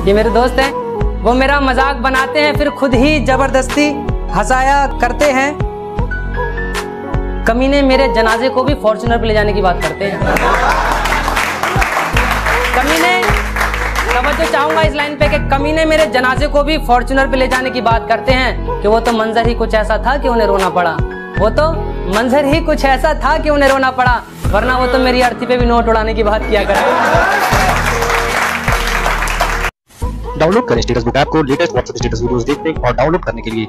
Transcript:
ये मेरे दोस्त हैं। वो मेरा मज़ाक बनाते हैं, फिर खुद ही ज़बरदस्ती हंसाया करते हैं। कमीने मेरे जनाजे को भी फॉर्चुनर पे ले जाने की बात करते हैं। कमीने तवज्जो चाहूँगा इस लाइन पे कि कमीने मेरे जनाजे को भी फॉर्चुनर पे ले जाने की बात करते हैं कि वो तो मंजर ही कुछ ऐसा था कि उन्हें रोना पड़ा। वो तो मंजर ही कुछ ऐसा था कि उन्हें रोना पड़ा, वरना वो तो मेरी अर्थी पे भी नोट उड़ाने की बात किया करते डाउनलोड करें स्टेटस बुक ऐप को लेटेस्ट व्हाट्सएप स्टेटस वीडियोस देखने और डाउनलोड करने के लिए।